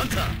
Shut Hunter!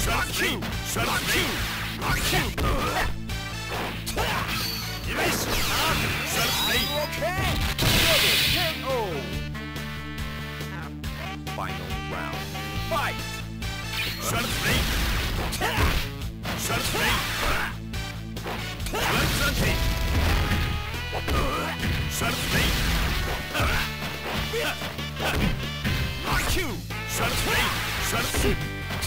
Hunter! Erase! Rock! Shut up, Snake! Shut Rock you! Shut up, Snake! Shut up, Snake! Shut up, Snake! Rock you! Erase! Shut! Okay! Double KO! Final round. Fight! Shut up, Snake! Shut up, Snake! Shut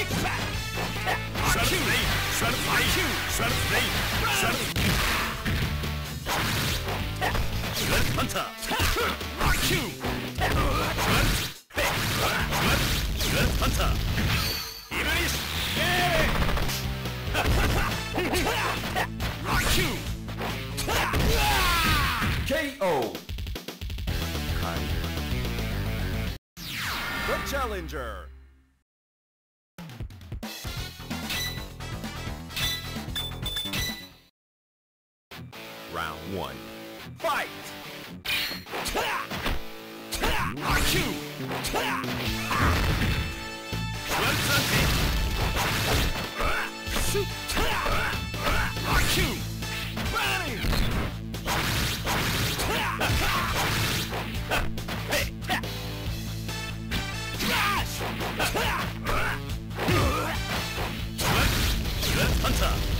Kick back! Snake! Shut Snake! Shut Snake! Shut Shut Hunter! Rock you! Shut Shut Hunter! Erase! Rock you! KO! The challenger! Round one. Fight! Shut Santi! Shoot! Hunter!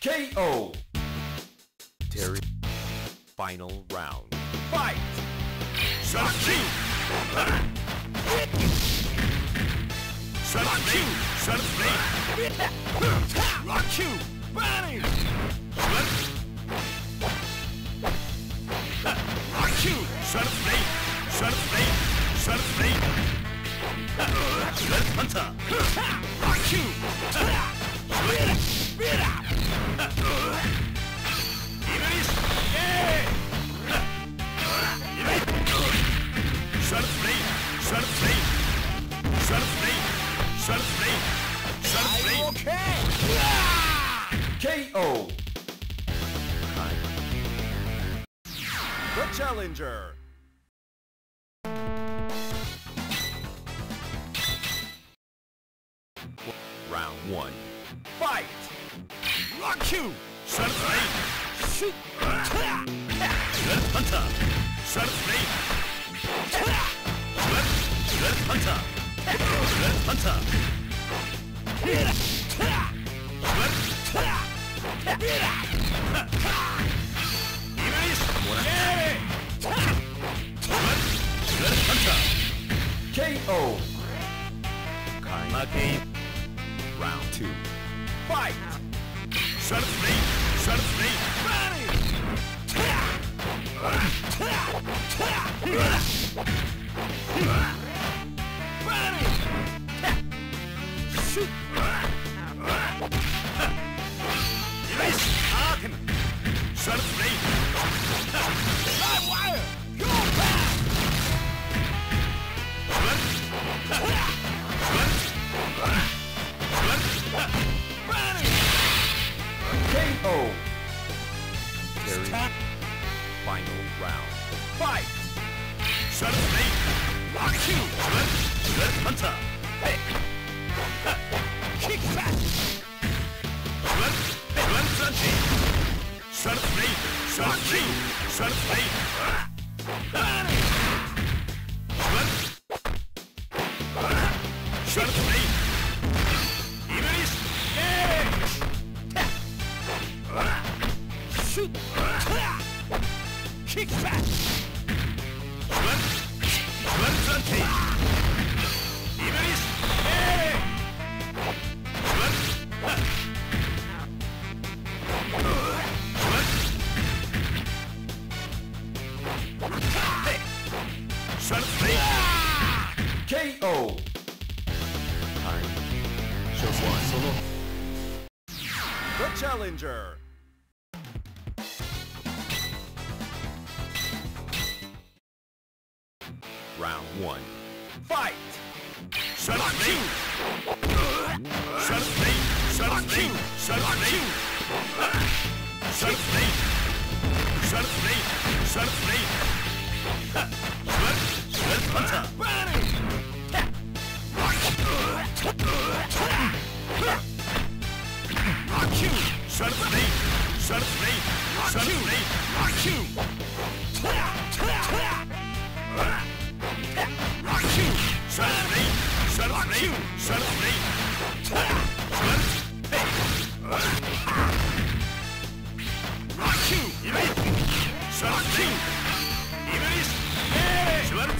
KO! Terry. Final round. Fight! Sharp blade! Sharp blade! Sharp blade! Rock you! Bang! Schwarz! Rock you! Sharp blade! Sharp blade! Sharp blade! Schwarz Hunter! Rock you! Iris! Sharp blade! Sharp blade! Sharp blade! KO! The challenger. Round one. Fight! Rock you! Shoot! Hunter! Hunter! KO! Shut up, me! Shut up, me! Shut up, me! Shut up, me! KO! Solo. The challenger. Round one. Fight! Blade! Sharp blade! Sharp blade! Schwarz! Schwarz Hunter! Rock you! Sharp blade! Sharp blade! Sharp blade! Rock you! Rock you! Sharp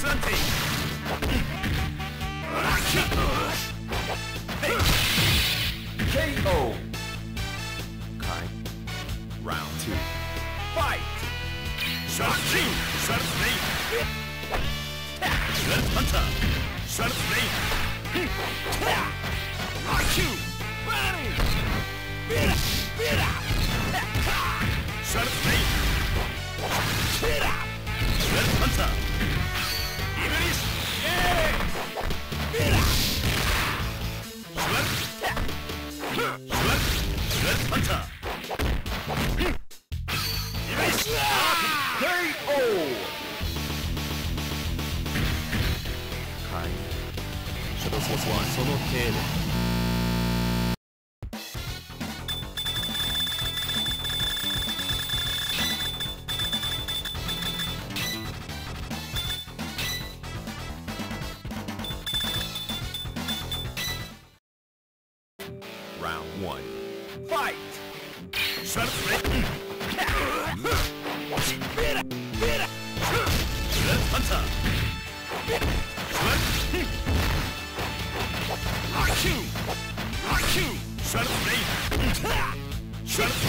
KO. Kai. Round two. Fight. Sharp King! Sharp Blade! Red Hunter! Red Hunter! そそその程度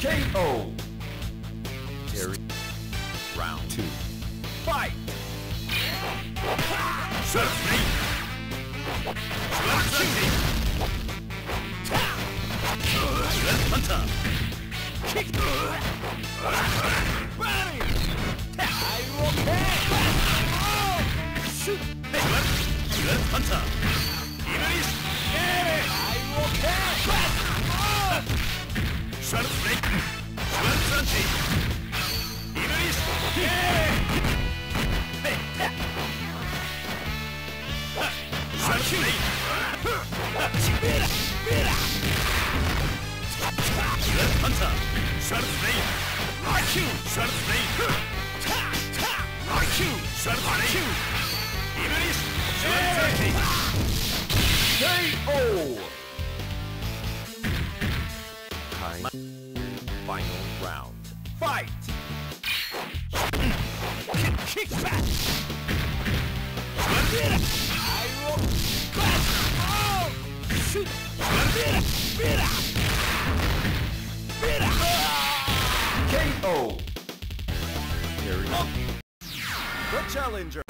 KO. Terry. Round two. Fight. Sharp Blade! Sweat Anti! Red Hunter! Body. I will. Shoot. Red Hunter! Iblis! Sharp Blade! Sweat Anti! Iblis! Sharp Blade! Beat up. Beat up. Red Hunter! Sharp Blade! Archu. Sharp Blade! Ta. Ta. Archu. Sharp Archu. Blade! Iblis! Sweat Anti! KO. Kai. Final round. Fight. Kick, kick back. Beat up. I will. Back. Oh. Shoot. Beat up. Beat up. Beat up. KO. Carry. The challenger. Round one. Fight! Rock you! Shoot! Charging! Ta! Sweat! Red Hunter! Hey! Red Hunter! Ta! Shoot! Shoot! Ta! Beat it! Ta! Ta! Ta! Ta! Ta! Ta! Beat it! Beat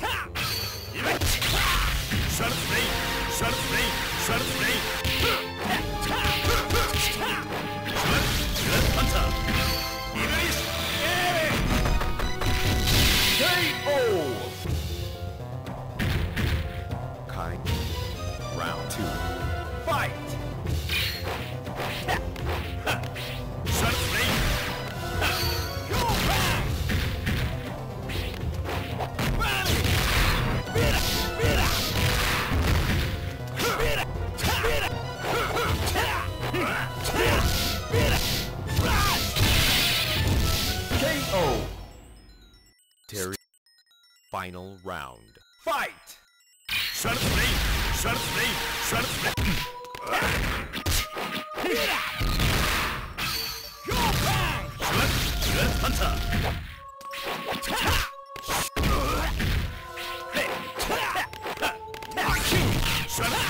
Shut up, mate! Shut up, mate! Shut up, mate! KO. Terry. Final round. Fight. Sharp blade! Sharp blade! Sharp blade! Sharp! Sharp hunter! Sharp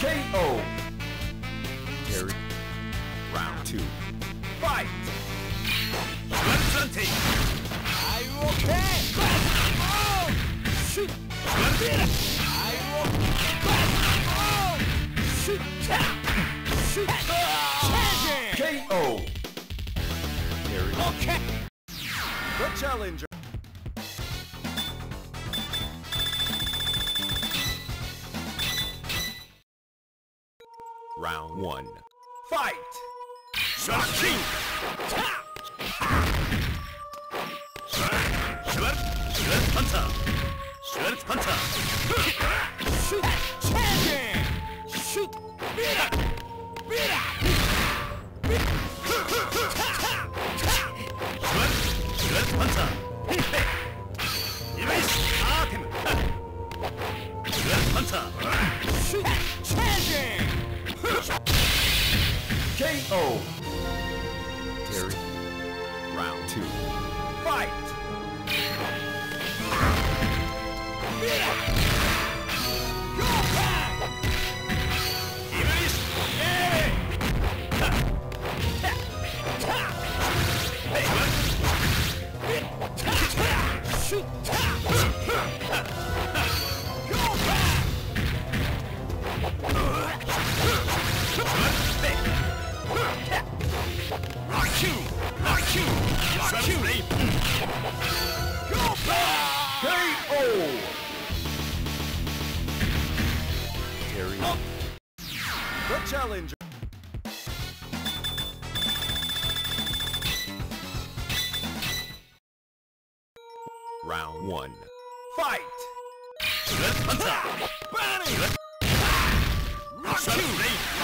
KO. Terry. Round two. Fight. Zante! Are you okay? Oh! Shoot. Are you okay? Oh! Shoot. Shoot. KO. Okay. The challenger. One. Fight. Sharp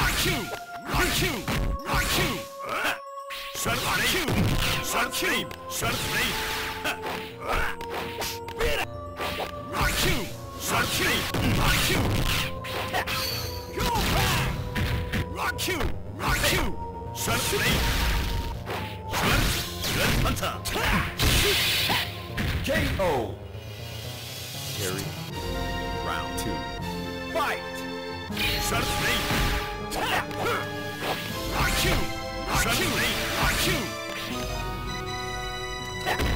Rock you! Rock you! Rock you! Sharp blade! Sharp blade! Sharp blade! Beat it. Rock you! Rock you! Go back. Rock you! Rock you! Sharp blade! Sharp! Sharp hunter! KO. Terry. Round two. Fight. Sharp blade! Rock you!